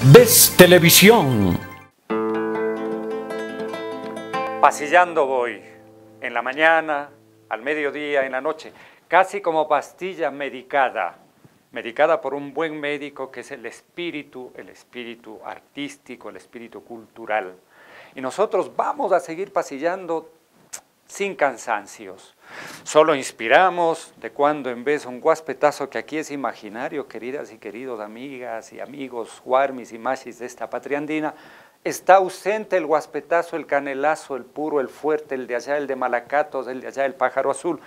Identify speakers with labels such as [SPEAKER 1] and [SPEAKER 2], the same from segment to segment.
[SPEAKER 1] Ves Televisión.
[SPEAKER 2] Pasillando voy, en la mañana, al mediodía, en la noche, casi como pastilla medicada, medicada por un buen médico que es el espíritu, el espíritu artístico, el espíritu cultural. Y nosotros vamos a seguir pasillando sin cansancios. Solo inspiramos de cuando en vez un guaspetazo que aquí es imaginario, queridas y queridos amigas y amigos, guarmis y machis de esta patria andina, está ausente el guaspetazo, el canelazo, el puro, el fuerte, el de allá, el de Malacatos, el de allá, el pájaro azul.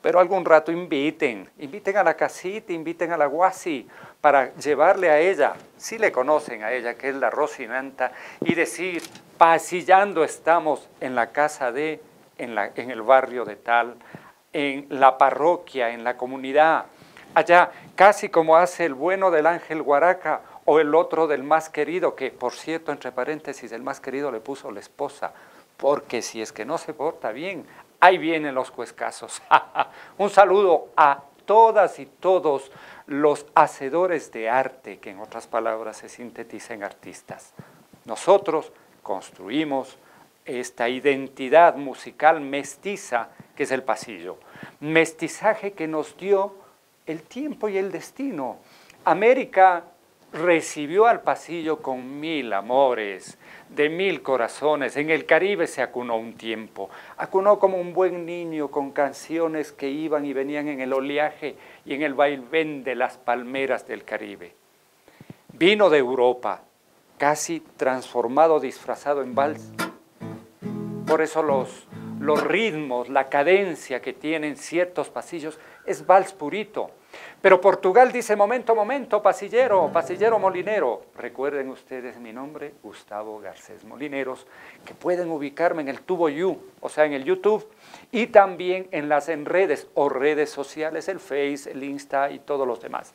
[SPEAKER 2] Pero algún rato inviten, inviten a la casita, inviten a la guasi para llevarle a ella, si le conocen a ella, que es la Rocinanta, y decir, pasillando estamos en la casa de en, el barrio de tal, en la parroquia, en la comunidad, allá, casi como hace el bueno del ángel Guaraca o el otro del más querido, que por cierto, entre paréntesis, el más querido le puso la esposa, porque si es que no se porta bien, ahí vienen los cuescasos. Un saludo a todas y todos los hacedores de arte, que en otras palabras se sintetizan artistas. Nosotros construimos esta identidad musical mestiza que es el pasillo. Mestizaje que nos dio el tiempo y el destino. América recibió al pasillo con mil amores, de mil corazones. En el Caribe se acunó un tiempo. Acunó como un buen niño con canciones que iban y venían en el oleaje y en el vaivén de las palmeras del Caribe. Vino de Europa, casi transformado, disfrazado en vals por eso los, los ritmos, la cadencia que tienen ciertos pasillos es vals purito. Pero Portugal dice, momento, momento, pasillero, pasillero molinero. Recuerden ustedes mi nombre, Gustavo Garcés Molineros, que pueden ubicarme en el tubo You, o sea, en el YouTube, y también en las en redes o redes sociales, el Face, el Insta y todos los demás.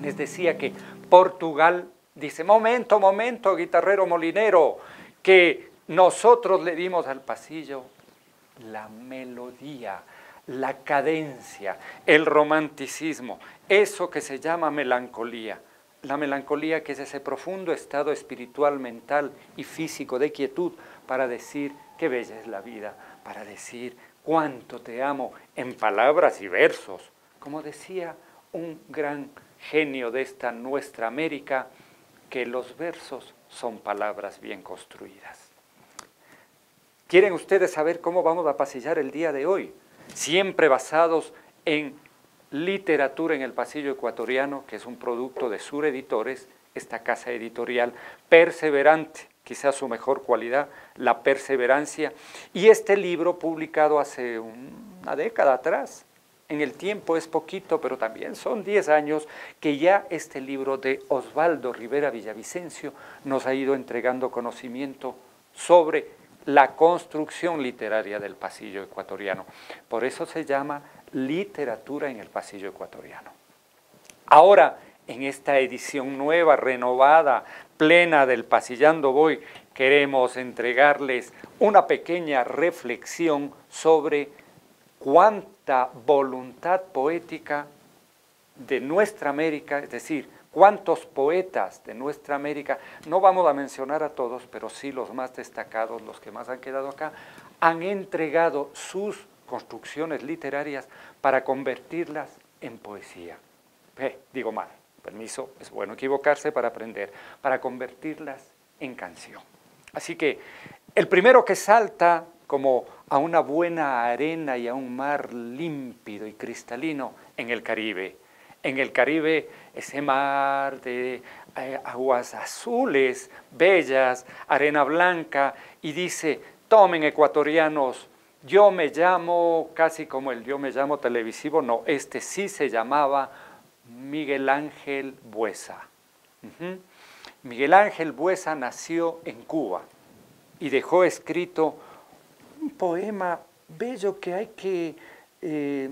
[SPEAKER 2] Les decía que Portugal dice, momento, momento, guitarrero molinero, que nosotros le dimos al pasillo la melodía, la cadencia, el romanticismo, eso que se llama melancolía. La melancolía que es ese profundo estado espiritual, mental y físico de quietud para decir qué bella es la vida, para decir cuánto te amo en palabras y versos. Como decía un gran genio de esta nuestra América, que los versos son palabras bien construidas. ¿Quieren ustedes saber cómo vamos a pasillar el día de hoy? Siempre basados en literatura en el pasillo ecuatoriano, que es un producto de Sur Editores, esta casa editorial perseverante, quizás su mejor cualidad, la perseverancia, y este libro publicado hace una década atrás. En el tiempo es poquito, pero también son 10 años que ya este libro de Osvaldo Rivera Villavicencio nos ha ido entregando conocimiento sobre la construcción literaria del pasillo ecuatoriano. Por eso se llama literatura en el pasillo ecuatoriano. Ahora, en esta edición nueva, renovada, plena del Pasillando Voy, queremos entregarles una pequeña reflexión sobre cuánta voluntad poética de nuestra América, es decir, cuántos poetas de nuestra América, no vamos a mencionar a todos, pero sí los más destacados, los que más han quedado acá, han entregado sus construcciones literarias para convertirlas en poesía. digo mal, permiso, es bueno equivocarse para aprender, para convertirlas en canción. Así que el primero que salta como a una buena arena y a un mar límpido y cristalino en el Caribe. En el Caribe ese mar de eh, aguas azules, bellas, arena blanca, y dice, tomen ecuatorianos, yo me llamo, casi como el yo me llamo televisivo, no, este sí se llamaba Miguel Ángel Buesa. Miguel Ángel Buesa nació en Cuba y dejó escrito un poema bello que hay que eh,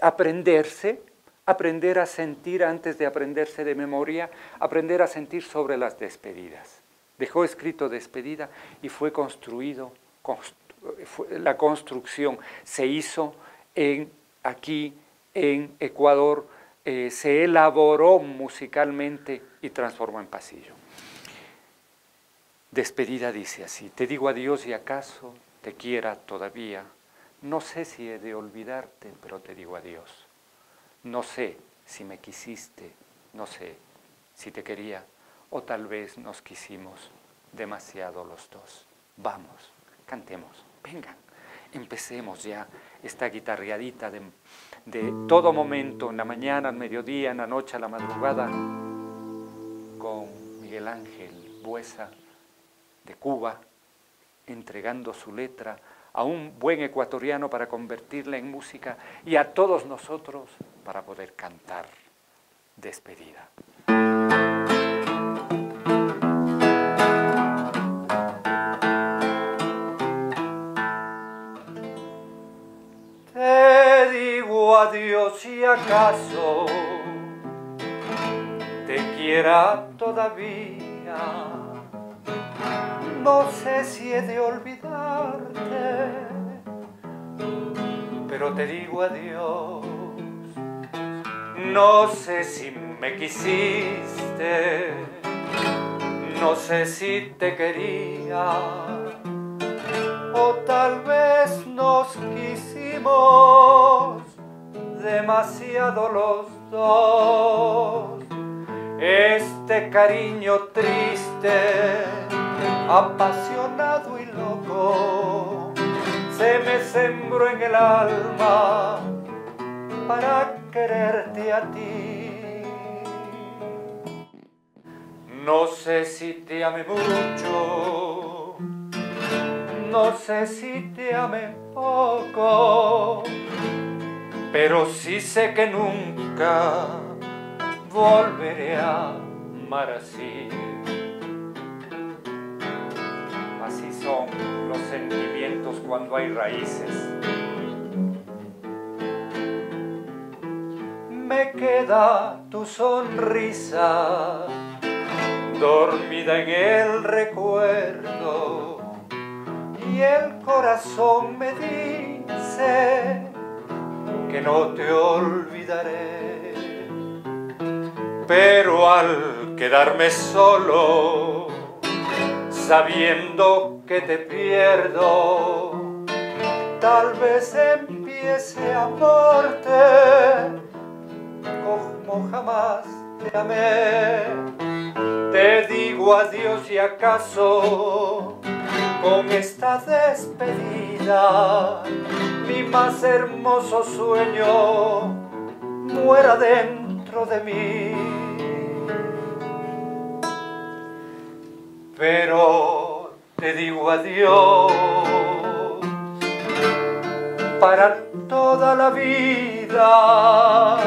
[SPEAKER 2] aprenderse, aprender a sentir antes de aprenderse de memoria, aprender a sentir sobre las despedidas. Dejó escrito despedida y fue construido, la construcción se hizo en, aquí en Ecuador eh, se elaboró musicalmente y transformó en pasillo. Despedida dice así, te digo adiós y acaso te quiera todavía. No sé si he de olvidarte, pero te digo adiós. No sé si me quisiste, no sé si te quería, o tal vez nos quisimos demasiado los dos. Vamos, cantemos, vengan, empecemos ya esta guitarreadita de, de todo momento, en la mañana, al mediodía, en la noche, a la madrugada, con Miguel Ángel Buesa de Cuba, entregando su letra a un buen ecuatoriano para convertirla en música y a todos nosotros para poder cantar despedida. Te digo adiós si acaso te quiera todavía. No sé si he de olvidarte, pero te digo adiós. No sé si me quisiste, no sé si te quería, o tal vez nos quisimos demasiado los dos. Este cariño triste, apasionado y loco, se me sembró en el alma para quererte a ti. No sé si te ame mucho, no sé si te ame poco, pero sí sé que nunca volveré a amar así. Así son los sentimientos cuando hay raíces. Me queda tu sonrisa dormida en el recuerdo y el corazón me dice que no te olvidaré. Pero al quedarme solo, sabiendo que te pierdo, tal vez empiece a amarte jamás te amé. Te digo adiós y acaso con esta despedida mi más hermoso sueño muera dentro de mí. Pero te digo adiós para toda la vida,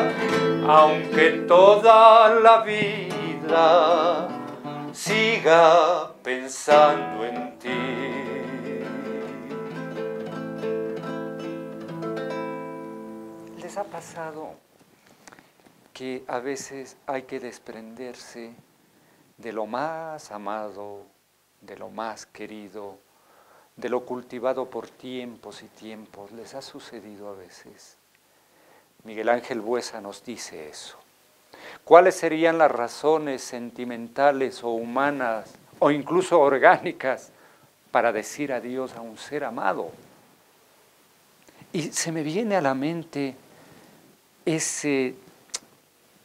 [SPEAKER 2] aunque toda la vida siga pensando en ti. ¿Les ha pasado que a veces hay que desprenderse de lo más amado, de lo más querido, de lo cultivado por tiempos y tiempos? ¿Les ha sucedido a veces? Miguel Ángel Buesa nos dice eso. ¿Cuáles serían las razones sentimentales o humanas o incluso orgánicas para decir adiós a un ser amado? Y se me viene a la mente ese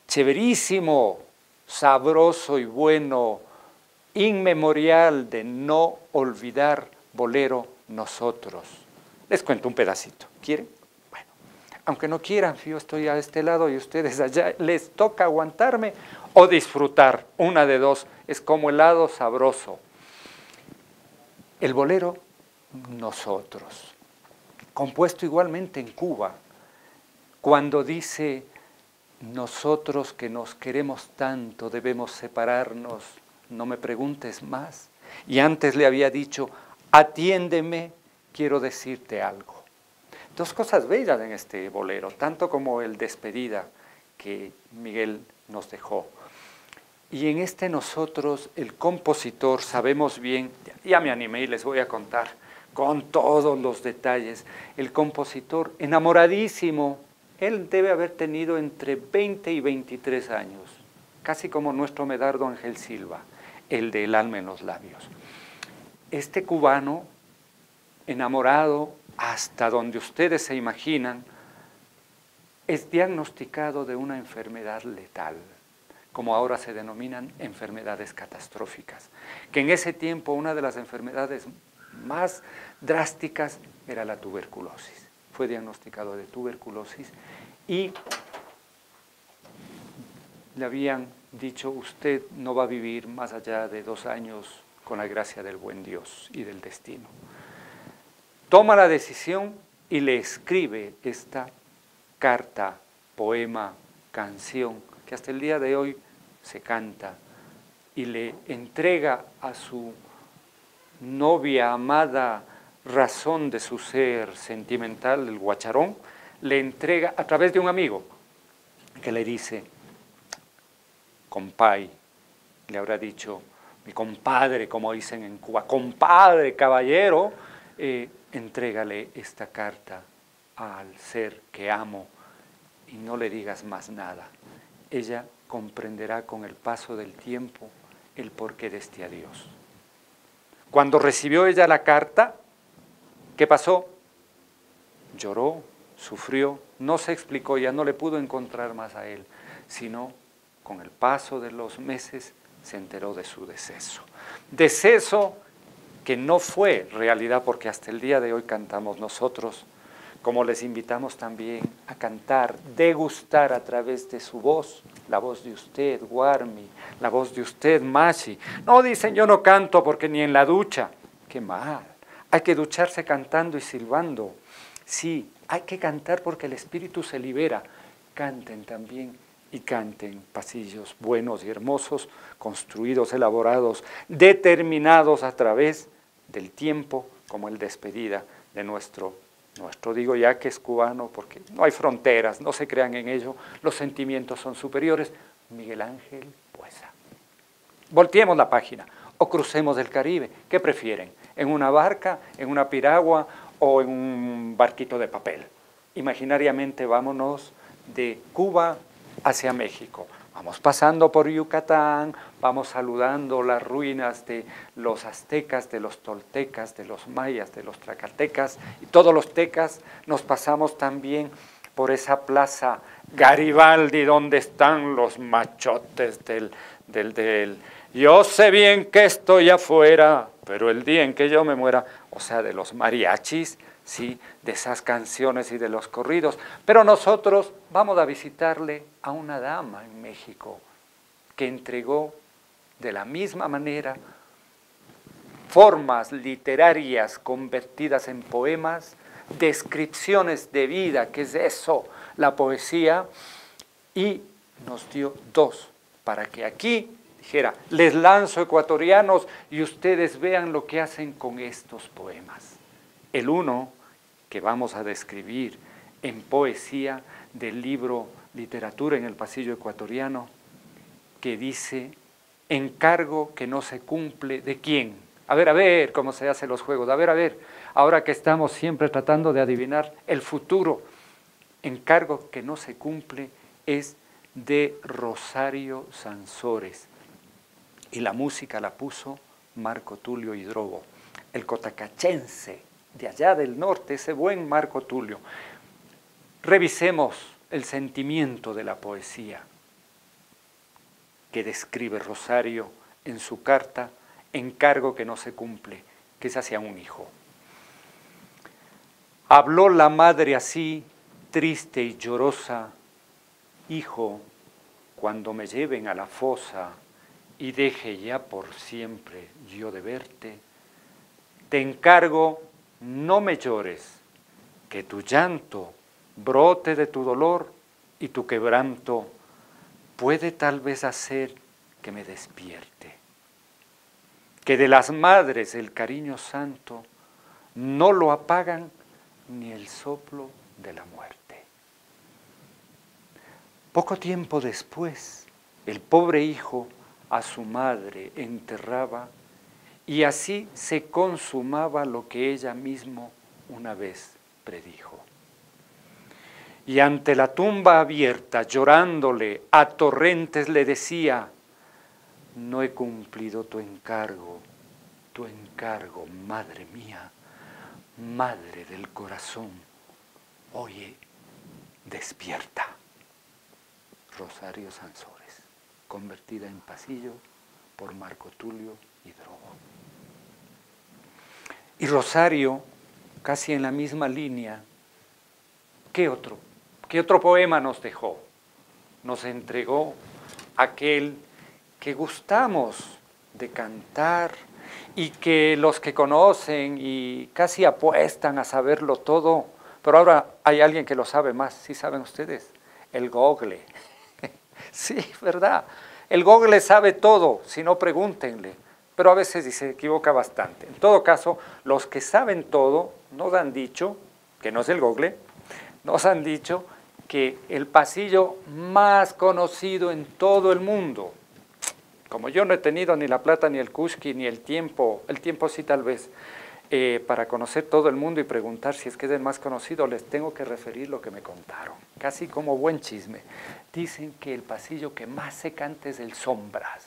[SPEAKER 2] chéverísimo, sabroso y bueno, inmemorial de no olvidar bolero nosotros. Les cuento un pedacito. ¿Quieren? Aunque no quieran, yo estoy a este lado y ustedes allá, les toca aguantarme o disfrutar. Una de dos, es como helado sabroso. El bolero, nosotros. Compuesto igualmente en Cuba, cuando dice, nosotros que nos queremos tanto debemos separarnos, no me preguntes más. Y antes le había dicho, atiéndeme, quiero decirte algo. Dos cosas bellas en este bolero, tanto como el despedida que Miguel nos dejó. Y en este nosotros, el compositor, sabemos bien, ya me animé y les voy a contar con todos los detalles, el compositor enamoradísimo, Él debe haber tenido entre 20 y 23 años, casi como nuestro Medardo Ángel Silva, el del alma en los labios. Este cubano, enamorado hasta donde ustedes se imaginan, es diagnosticado de una enfermedad letal, como ahora se denominan enfermedades catastróficas, que en ese tiempo una de las enfermedades más drásticas era la tuberculosis. Fue diagnosticado de tuberculosis y le habían dicho, usted no va a vivir más allá de dos años con la gracia del buen Dios y del destino. Toma la decisión y le escribe esta carta, poema, canción, que hasta el día de hoy se canta, y le entrega a su novia amada razón de su ser sentimental, el guacharón, le entrega a través de un amigo que le dice, compay, le habrá dicho, mi compadre, como dicen en Cuba, compadre, caballero, eh, entrégale esta carta al ser que amo y no le digas más nada. Ella comprenderá con el paso del tiempo el porqué de este adiós. Cuando recibió ella la carta, ¿qué pasó? Lloró, sufrió, no se explicó, ya no le pudo encontrar más a él, sino con el paso de los meses se enteró de su deceso. Deceso que no fue realidad porque hasta el día de hoy cantamos nosotros, como les invitamos también a cantar, degustar a través de su voz, la voz de usted, Guarmi, la voz de usted, Machi. No dicen yo no canto porque ni en la ducha. Qué mal. Hay que ducharse cantando y silbando. Sí, hay que cantar porque el espíritu se libera. Canten también y canten pasillos buenos y hermosos, construidos, elaborados, determinados a través del tiempo como el despedida de nuestro, nuestro, digo ya que es cubano porque no hay fronteras, no se crean en ello, los sentimientos son superiores. Miguel Ángel Puesa. Volteemos la página o crucemos el Caribe. ¿Qué prefieren? ¿En una barca, en una piragua o en un barquito de papel? Imaginariamente vámonos de Cuba hacia México. Vamos pasando por Yucatán, vamos saludando las ruinas de los aztecas, de los toltecas, de los mayas, de los tracaltecas y todos los tecas. Nos pasamos también por esa plaza Garibaldi donde están los machotes del, del, del yo sé bien que estoy afuera, pero el día en que yo me muera, o sea, de los mariachis, ¿sí? de esas canciones y de los corridos. Pero nosotros vamos a visitarle a una dama en México que entregó de la misma manera formas literarias convertidas en poemas, descripciones de vida, que es eso, la poesía, y nos dio dos, para que aquí dijera, les lanzo ecuatorianos y ustedes vean lo que hacen con estos poemas. El uno que vamos a describir en poesía del libro Literatura en el Pasillo Ecuatoriano, que dice, encargo que no se cumple de quién. A ver, a ver cómo se hacen los juegos, a ver, a ver, ahora que estamos siempre tratando de adivinar el futuro, encargo que no se cumple es de Rosario Sansores. Y la música la puso Marco Tulio Hidrobo, el cotacachense de allá del norte, ese buen Marco Tulio. Revisemos el sentimiento de la poesía que describe Rosario en su carta, encargo que no se cumple, que es hacia un hijo. Habló la madre así, triste y llorosa, Hijo, cuando me lleven a la fosa y deje ya por siempre yo de verte, te encargo no me llores, que tu llanto brote de tu dolor y tu quebranto puede tal vez hacer que me despierte. Que de las madres el cariño santo no lo apagan ni el soplo de la muerte. Poco tiempo después, el pobre hijo a su madre enterraba y así se consumaba lo que ella mismo una vez predijo. Y ante la tumba abierta, llorándole, a torrentes le decía, no he cumplido tu encargo, tu encargo, madre mía, madre del corazón, oye, despierta. Rosario Sansores, convertida en pasillo por Marco Tulio Hidrobo. Y Rosario, casi en la misma línea, ¿qué otro? ¿Qué otro poema nos dejó? Nos entregó aquel que gustamos de cantar y que los que conocen y casi apuestan a saberlo todo, pero ahora hay alguien que lo sabe más, ¿sí saben ustedes? El Google. sí, ¿verdad? El Google sabe todo, si no pregúntenle, pero a veces se equivoca bastante. En todo caso, los que saben todo nos han dicho, que no es el Google, nos han dicho que el pasillo más conocido en todo el mundo, como yo no he tenido ni la plata ni el kushki ni el tiempo, el tiempo sí tal vez, eh, para conocer todo el mundo y preguntar si es que es el más conocido, les tengo que referir lo que me contaron, casi como buen chisme. Dicen que el pasillo que más se canta es el sombras.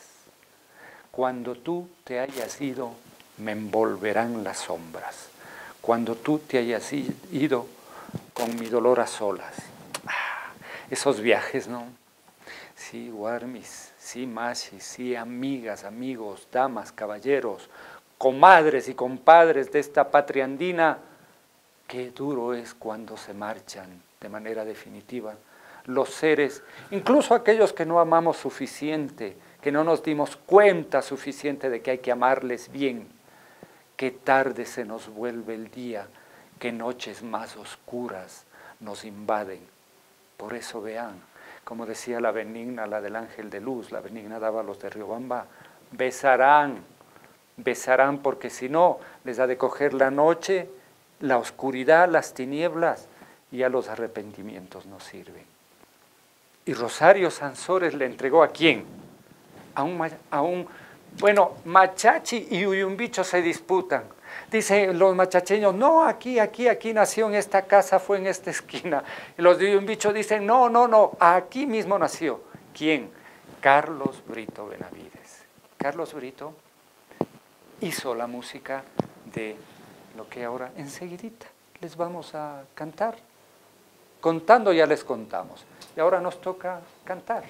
[SPEAKER 2] Cuando tú te hayas ido, me envolverán las sombras. Cuando tú te hayas ido, con mi dolor a solas. Esos viajes, ¿no? Sí, Warmis, sí, Mashis, sí, amigas, amigos, damas, caballeros, comadres y compadres de esta patria andina, qué duro es cuando se marchan de manera definitiva los seres, incluso aquellos que no amamos suficiente, que no nos dimos cuenta suficiente de que hay que amarles bien. Qué tarde se nos vuelve el día qué noches más oscuras nos invaden. Por eso vean, como decía la benigna, la del ángel de luz, la benigna daba a los de Riobamba, besarán, besarán porque si no les ha de coger la noche, la oscuridad, las tinieblas y a los arrepentimientos no sirven. Y Rosario Sansores le entregó a quién? A un, a un bueno, Machachi y Uyumbicho se disputan. Dicen los machacheños, no, aquí, aquí, aquí nació en esta casa, fue en esta esquina. Y los de Uyumbicho dicen, no, no, no, aquí mismo nació. ¿Quién? Carlos Brito Benavides. Carlos Brito hizo la música de lo que ahora enseguidita les vamos a cantar. Contando ya les contamos. Y ahora nos toca cantar.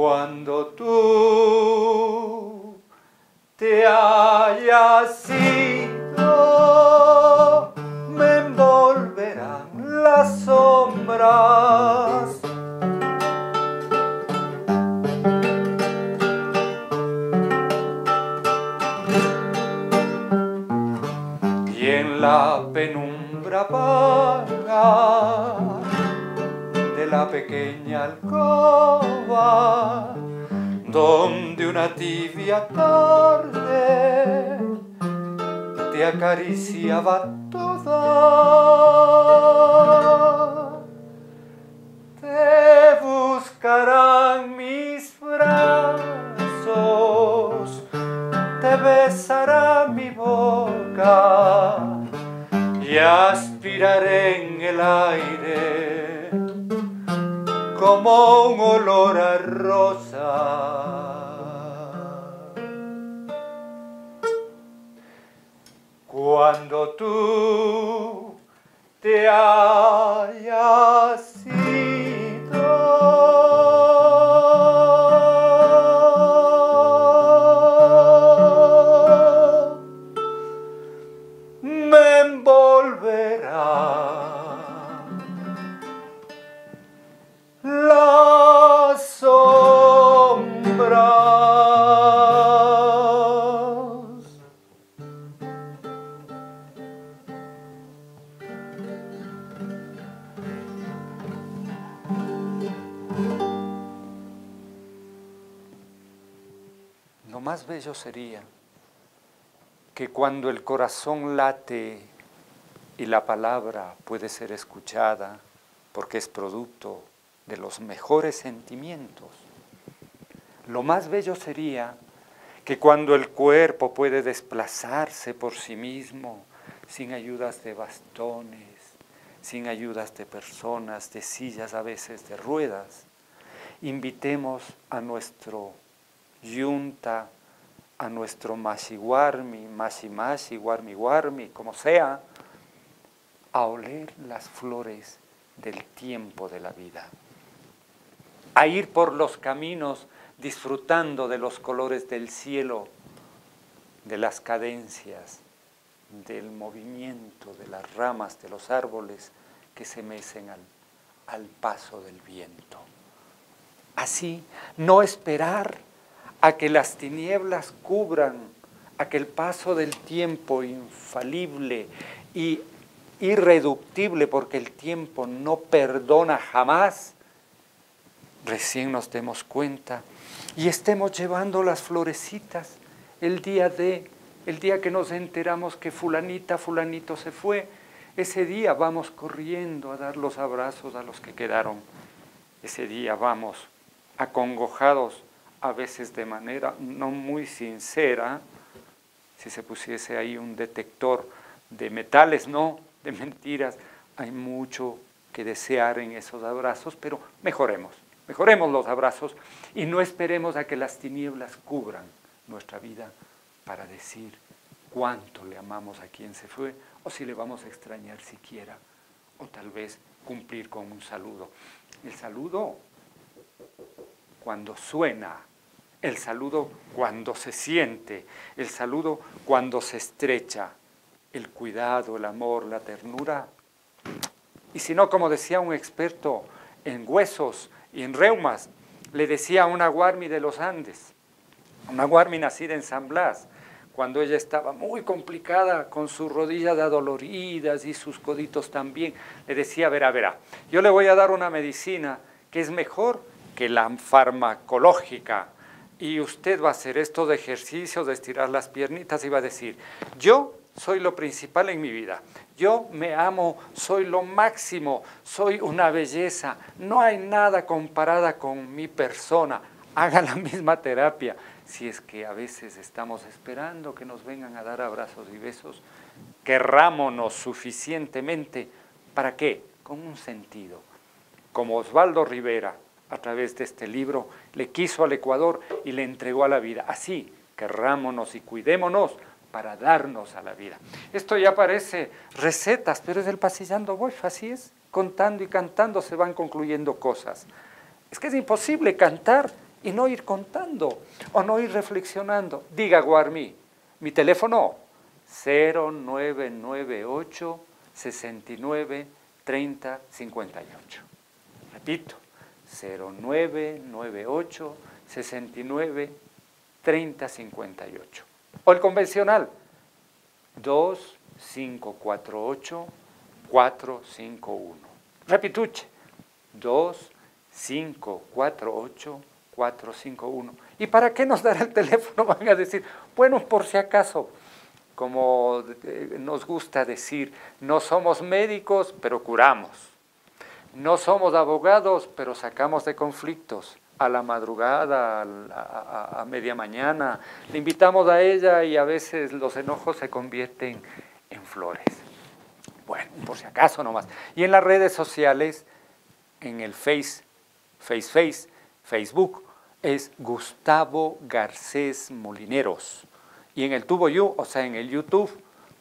[SPEAKER 2] Cuando tú te hayas ido, me envolverán las sombras. Pequeña alcoba donde una tibia tarde te acariciaba toda. Te buscarán mis brazos, te besará mi boca y aspiraré en el aire como un olor a rosa. Cuando tú te hayas ido, Sería que cuando el corazón late y la palabra puede ser escuchada, porque es producto de los mejores sentimientos, lo más bello sería que cuando el cuerpo puede desplazarse por sí mismo, sin ayudas de bastones, sin ayudas de personas, de sillas a veces, de ruedas, invitemos a nuestro yunta, a nuestro masiguarmi, masimashi, guarmi guarmi, como sea, a oler las flores del tiempo de la vida, a ir por los caminos disfrutando de los colores del cielo, de las cadencias, del movimiento de las ramas de los árboles que se mecen al paso del viento. Así, no esperar a que las tinieblas cubran, a que el paso del tiempo infalible y irreductible, porque el tiempo no perdona jamás, recién nos demos cuenta y estemos llevando las florecitas el día de, el día que nos enteramos que fulanita, fulanito se fue, ese día vamos corriendo a dar los abrazos a los que quedaron, ese día vamos acongojados a veces de manera no muy sincera, si se pusiese ahí un detector de metales, no, de mentiras, hay mucho que desear en esos abrazos, pero mejoremos, mejoremos los abrazos y no esperemos a que las tinieblas cubran nuestra vida para decir cuánto le amamos a quien se fue o si le vamos a extrañar siquiera o tal vez cumplir con un saludo. El saludo cuando suena, el saludo cuando se siente, el saludo cuando se estrecha, el cuidado, el amor, la ternura. Y si no, como decía un experto en huesos y en reumas, le decía a una guarmi de los Andes, una guarmi nacida en San Blas, cuando ella estaba muy complicada con sus rodillas adoloridas y sus coditos también, le decía, verá, verá, yo le voy a dar una medicina que es mejor que la farmacológica, y usted va a hacer estos ejercicios de estirar las piernitas y va a decir, yo soy lo principal en mi vida, yo me amo, soy lo máximo, soy una belleza, no hay nada comparada con mi persona, haga la misma terapia, si es que a veces estamos esperando que nos vengan a dar abrazos y besos, querrámonos suficientemente, ¿para qué? Con un sentido, como Osvaldo Rivera, a través de este libro, le quiso al Ecuador y le entregó a la vida. Así, querrámonos y cuidémonos para darnos a la vida. Esto ya parece recetas, pero es el pasillando voy, así es. Contando y cantando se van concluyendo cosas. Es que es imposible cantar y no ir contando o no ir reflexionando. Diga Guarmi, mi teléfono 0998 69 30 58. Repito, 0998 69 30 58. O el convencional, 2 548-451. Repituche, 2548-451. ¿Y para qué nos dará el teléfono? Van a decir, bueno, por si acaso, como eh, nos gusta decir, no somos médicos, pero curamos. No somos abogados, pero sacamos de conflictos a la madrugada, a, media mañana. Le invitamos a ella y a veces los enojos se convierten en flores. Bueno, por si acaso nomás. Y en las redes sociales, en el Face, Face Face, Facebook, es Gustavo Garcés Molineros. Y en el Tubo You, o sea, en el YouTube,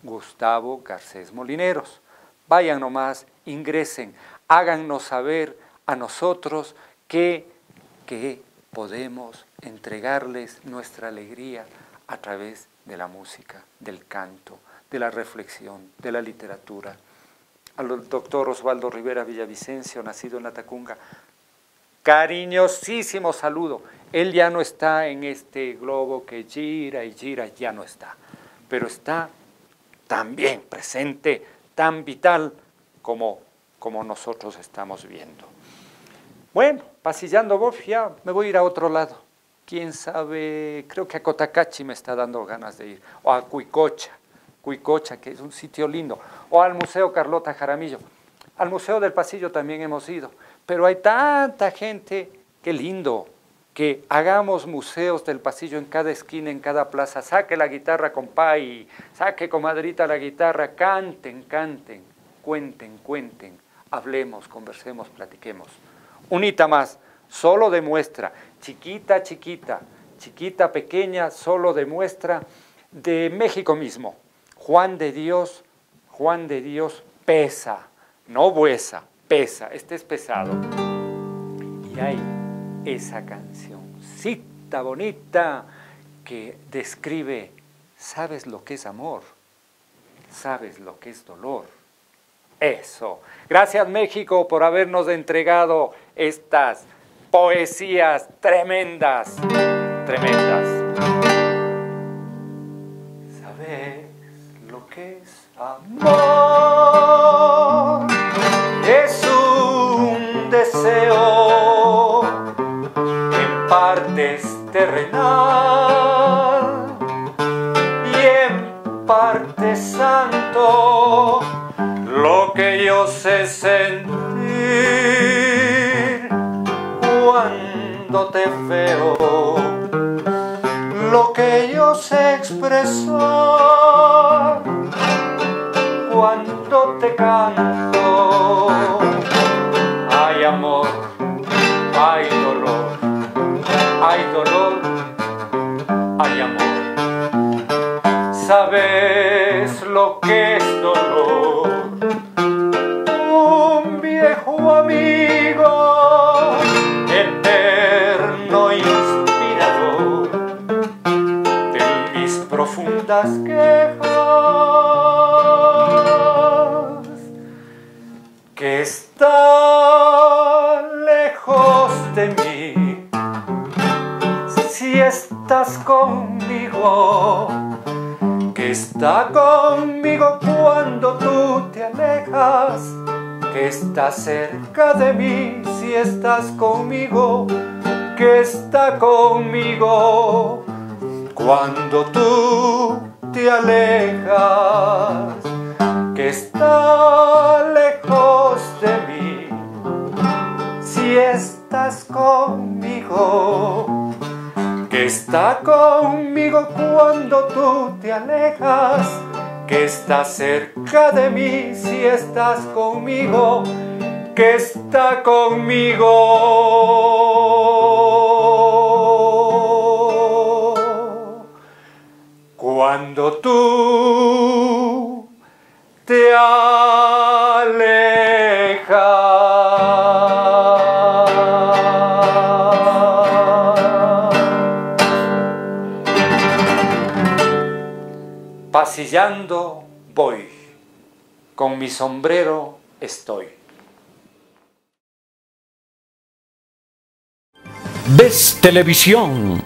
[SPEAKER 2] Gustavo Garcés Molineros. Vayan nomás, ingresen, háganos saber a nosotros que podemos entregarles nuestra alegría a través de la música, del canto, de la reflexión, de la literatura. Al doctor Osvaldo Rivera Villavicencio, nacido en La Tacunga, cariñosísimo saludo. Él ya no está en este globo que gira y gira, ya no está, pero está también presente, tan vital como, como nosotros estamos viendo. Bueno, pasillando ya me voy a ir a otro lado. Quién sabe, creo que a Cotacachi me está dando ganas de ir. O a Cuicocha, Cuicocha, que es un sitio lindo. O al Museo Carlota Jaramillo. Al Museo del Pasillo también hemos ido. Pero hay tanta gente, qué lindo, que hagamos museos del pasillo en cada esquina, en cada plaza. Saque la guitarra, compay, saque comadrita la guitarra, canten, canten, cuenten, cuenten, hablemos, conversemos, platiquemos. Unita más, solo demuestra, chiquita, chiquita, chiquita, pequeña, solo demuestra de México mismo. Juan de Dios, Juan de Dios pesa, no buesa, pesa, este es pesado. Y hay esa cancióncita bonita que describe, sabes lo que es amor, sabes lo que es dolor. Eso. Gracias México por habernos entregado estas poesías tremendas, tremendas. ¿Sabes lo que es amor? Es un deseo en partes terrenal sé sentir cuando te veo, lo que yo sé expresar cuando te canto. Está cerca de mí si estás conmigo, que está conmigo. Cuando tú te alejas, que está lejos de mí, si estás conmigo, que está conmigo. Cuando tú te alejas, que está cerca de mí, si estás conmigo, que está conmigo. cuando tú te alejas. Pasillando voy, con mi sombrero estoy.
[SPEAKER 1] ¿Ves televisión?